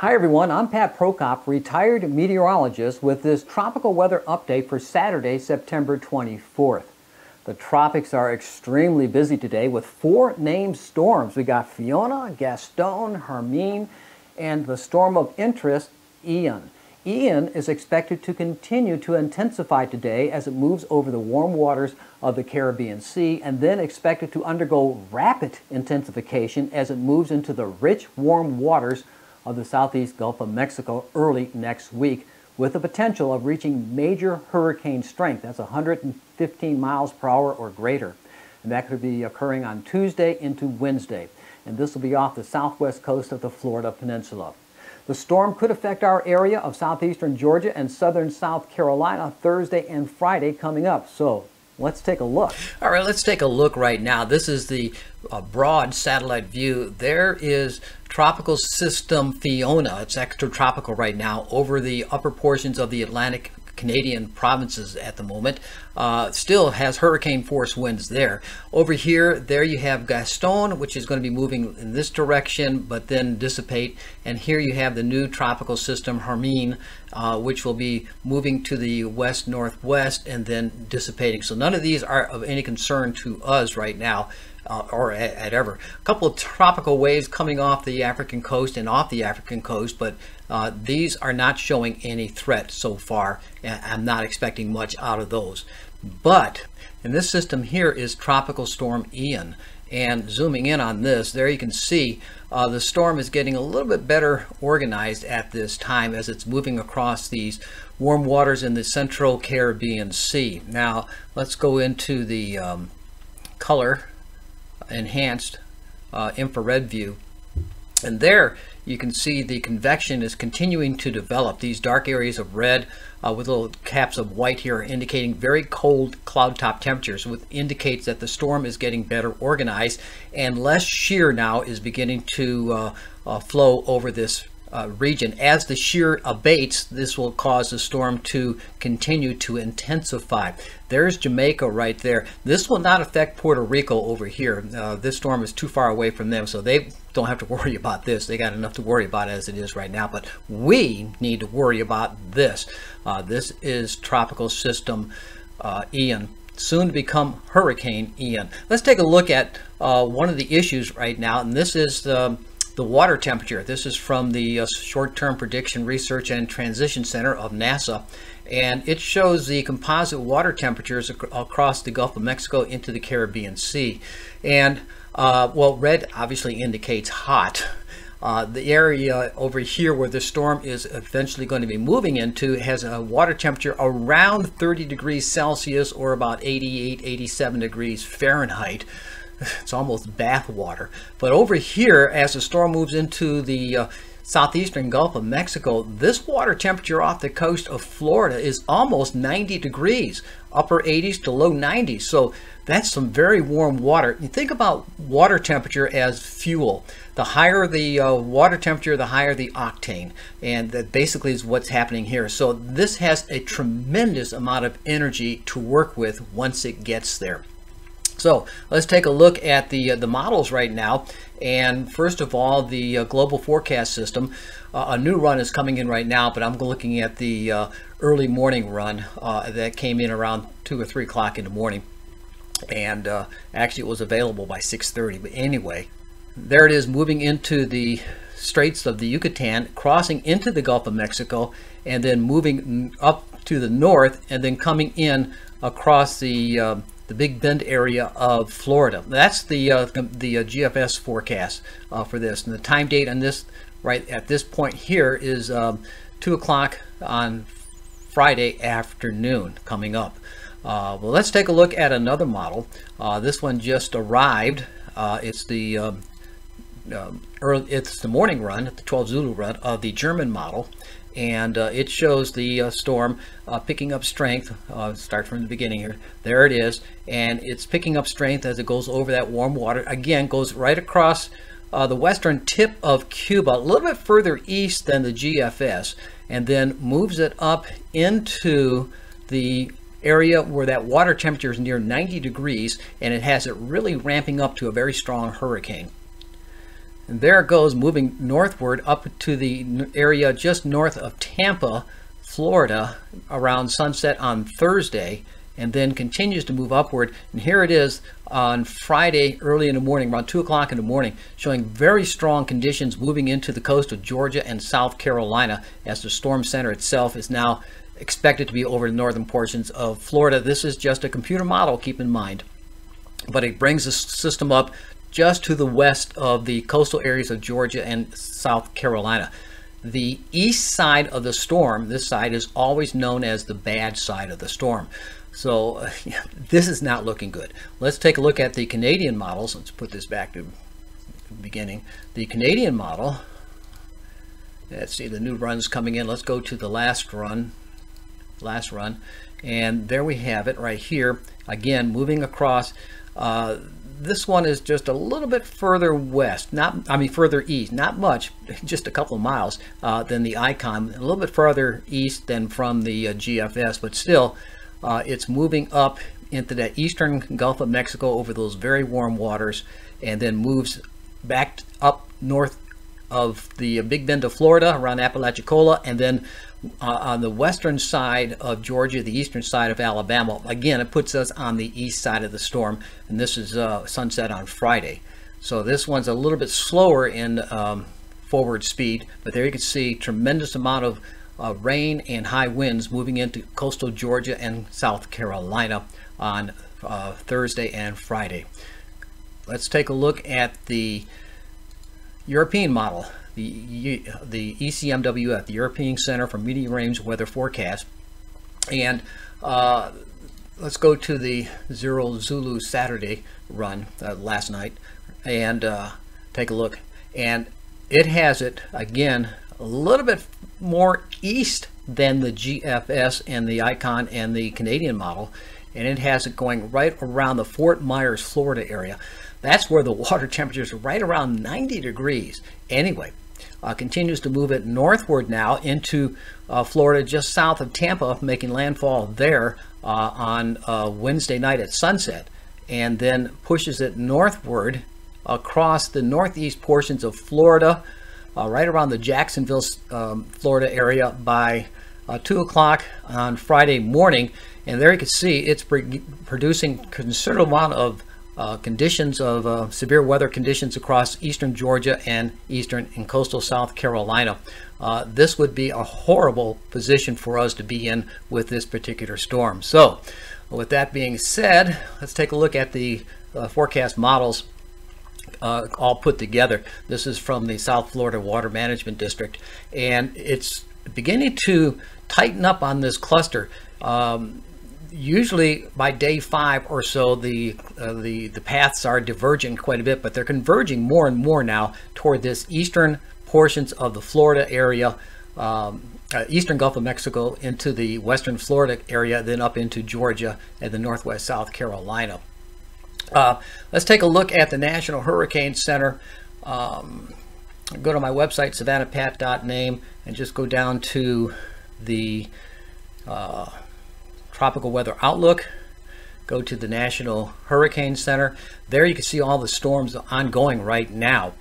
Hi everyone, I'm Pat Prokop, retired meteorologist with this tropical weather update for Saturday, September 24th. The tropics are extremely busy today with four named storms. We got Fiona, Gaston, Hermine, and the storm of interest, Ian. Ian is expected to continue to intensify today as it moves over the warm waters of the Caribbean Sea and then expected to undergo rapid intensification as it moves into the rich warm waters of the southeast Gulf of Mexico early next week with the potential of reaching major hurricane strength. That's 115 miles per hour or greater. And that could be occurring on Tuesday into Wednesday. And this will be off the southwest coast of the Florida Peninsula. The storm could affect our area of southeastern Georgia and southern South Carolina Thursday and Friday coming up. So let's take a look. All right, let's take a look right now. This is the uh, broad satellite view. There is tropical system Fiona. It's extratropical right now over the upper portions of the Atlantic Canadian provinces at the moment. Uh, still has hurricane force winds there. Over here, there you have Gaston, which is going to be moving in this direction, but then dissipate. And here you have the new tropical system Hermine, uh, which will be moving to the west northwest and then dissipating. So none of these are of any concern to us right now uh, or at, at, ever. A couple of tropical waves coming off the African coast and off the African coast, but uh, these are not showing any threat so far. I'm not expecting much out of those. But in this system here is Tropical Storm Ian. And zooming in on this, there you can see uh, the storm is getting a little bit better organized at this time as it's moving across these warm waters in the central Caribbean Sea. Now, let's go into the um, color enhanced uh, infrared view. And there you can see the convection is continuing to develop. These dark areas of red uh, with little caps of white here indicating very cold cloud top temperatures, which indicates that the storm is getting better organized and less shear now is beginning to uh, uh, flow over this uh, region. As the shear abates, this will cause the storm to continue to intensify. There's Jamaica right there. This will not affect Puerto Rico over here. Uh, this storm is too far away from them, so they don't have to worry about this. They got enough to worry about as it is right now, but we need to worry about this. Uh, this is tropical system uh, Ian soon to become Hurricane Ian. Let's take a look at uh, one of the issues right now, and this is the the water temperature. This is from the uh, Short-Term Prediction Research and Transition Center of NASA, and it shows the composite water temperatures ac across the Gulf of Mexico into the Caribbean Sea. And, uh, well, red obviously indicates hot. Uh, the area over here where the storm is eventually going to be moving into has a water temperature around 30 degrees Celsius or about 88, 87 degrees Fahrenheit it's almost bath water. But over here, as the storm moves into the uh, southeastern Gulf of Mexico, this water temperature off the coast of Florida is almost 90 degrees, upper 80s to low 90s. So that's some very warm water. You think about water temperature as fuel. The higher the uh, water temperature, the higher the octane. And that basically is what's happening here. So this has a tremendous amount of energy to work with once it gets there. So let's take a look at the, uh, the models right now. And first of all, the uh, global forecast system. Uh, a new run is coming in right now, but I'm looking at the uh, early morning run uh, that came in around 2 or 3 o'clock in the morning. And uh, actually it was available by 6.30. But anyway, there it is moving into the Straits of the Yucatan, crossing into the Gulf of Mexico, and then moving up to the north, and then coming in across the the Big Bend area of Florida. That's the uh, the uh, GFS forecast uh, for this. And the time date on this right at this point here is um, 2 o'clock on Friday afternoon coming up. Uh, well, let's take a look at another model. Uh, this one just arrived. Uh, it's the um, early, it's the morning run, the 12 Zulu run of the German model and uh, it shows the uh, storm uh, picking up strength. Uh, start from the beginning here. There it is, and it's picking up strength as it goes over that warm water. Again, goes right across uh, the western tip of Cuba, a little bit further east than the GFS, and then moves it up into the area where that water temperature is near 90 degrees, and it has it really ramping up to a very strong hurricane. And there it goes, moving northward up to the area just north of Tampa, Florida, around sunset on Thursday, and then continues to move upward. And here it is on Friday early in the morning, around 2 o'clock in the morning, showing very strong conditions moving into the coast of Georgia and South Carolina as the storm center itself is now expected to be over the northern portions of Florida. This is just a computer model, keep in mind. But it brings the system up just to the west of the coastal areas of Georgia and South Carolina. The east side of the storm, this side is always known as the bad side of the storm. So this is not looking good. Let's take a look at the Canadian models. Let's put this back to the beginning. The Canadian model, let's see the new runs coming in. Let's go to the last run, last run. And there we have it right here. Again, moving across. Uh, this one is just a little bit further west, not I mean further east, not much, just a couple of miles uh, than the icon, a little bit farther east than from the uh, GFS, but still uh, it's moving up into that eastern Gulf of Mexico over those very warm waters and then moves back up north of the Big Bend of Florida around Apalachicola and then uh, on the western side of Georgia, the eastern side of Alabama. Again, it puts us on the east side of the storm, and this is uh, sunset on Friday. So this one's a little bit slower in um, forward speed, but there you can see tremendous amount of uh, rain and high winds moving into coastal Georgia and South Carolina on uh, Thursday and Friday. Let's take a look at the European model the, the ECMWF, the European Center for Medium Range Weather Forecast. And uh, let's go to the Zero Zulu Saturday run uh, last night and uh, take a look. And it has it, again, a little bit more east than the GFS and the Icon and the Canadian model. And it has it going right around the Fort Myers, Florida area. That's where the water temperature is right around 90 degrees. Anyway, uh, continues to move it northward now into uh, Florida, just south of Tampa, making landfall there uh, on uh, Wednesday night at sunset, and then pushes it northward across the northeast portions of Florida, uh, right around the Jacksonville, um, Florida area by uh, 2 o'clock on Friday morning. And there you can see it's producing considerable amount of uh, conditions of uh, severe weather conditions across eastern Georgia and eastern and coastal South Carolina. Uh, this would be a horrible position for us to be in with this particular storm. So, with that being said, let's take a look at the uh, forecast models uh, all put together. This is from the South Florida Water Management District, and it's beginning to tighten up on this cluster. Um, usually by day five or so, the uh, the the paths are diverging quite a bit, but they're converging more and more now toward this eastern portions of the Florida area, um, uh, eastern Gulf of Mexico into the western Florida area, then up into Georgia and the northwest South Carolina. Uh, let's take a look at the National Hurricane Center. Um, go to my website, savannahpat.name, and just go down to the uh, tropical weather outlook. Go to the National Hurricane Center. There you can see all the storms ongoing right now.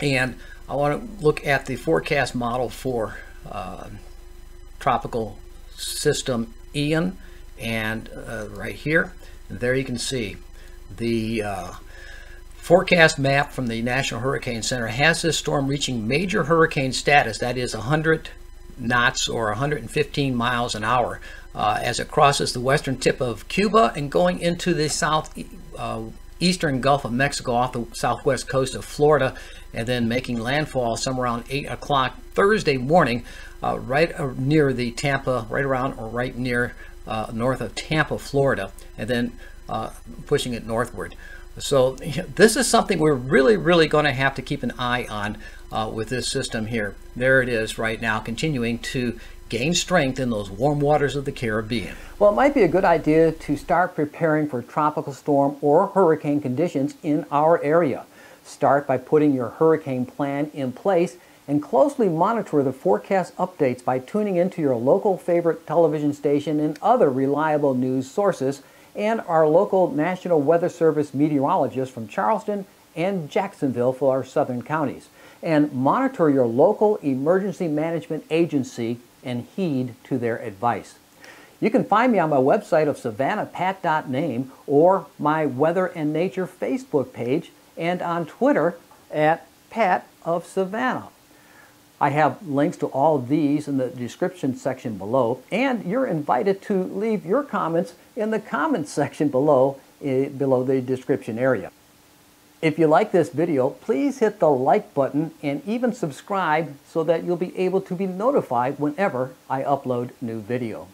And I want to look at the forecast model for uh, tropical system Ian and uh, right here. And there you can see the uh, forecast map from the National Hurricane Center has this storm reaching major hurricane status. That is 100 knots or 115 miles an hour uh, as it crosses the western tip of Cuba and going into the south uh, eastern Gulf of Mexico off the southwest coast of Florida and then making landfall somewhere around 8 o'clock Thursday morning uh, right uh, near the Tampa, right around or right near uh, north of Tampa, Florida, and then uh, pushing it northward. So this is something we're really, really going to have to keep an eye on uh, with this system here. There it is right now, continuing to gain strength in those warm waters of the Caribbean. Well, it might be a good idea to start preparing for tropical storm or hurricane conditions in our area. Start by putting your hurricane plan in place and closely monitor the forecast updates by tuning into your local favorite television station and other reliable news sources and our local National Weather Service meteorologists from Charleston and Jacksonville for our southern counties. And monitor your local emergency management agency and heed to their advice. You can find me on my website of savannahpat.name or my Weather and Nature Facebook page and on Twitter at Pat of Savannah. I have links to all these in the description section below, and you're invited to leave your comments in the comments section below, eh, below the description area. If you like this video, please hit the like button and even subscribe so that you'll be able to be notified whenever I upload new video.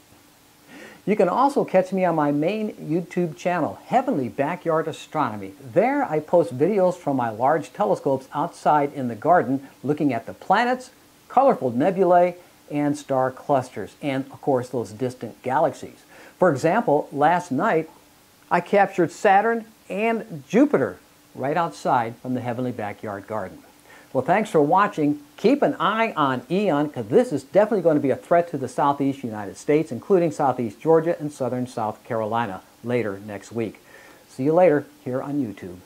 You can also catch me on my main YouTube channel, Heavenly Backyard Astronomy. There I post videos from my large telescopes outside in the garden looking at the planets, colorful nebulae, and star clusters, and of course those distant galaxies. For example, last night I captured Saturn and Jupiter right outside from the Heavenly Backyard Garden. Well, thanks for watching. Keep an eye on Ian because this is definitely going to be a threat to the southeast United States, including southeast Georgia and southern South Carolina later next week. See you later here on YouTube.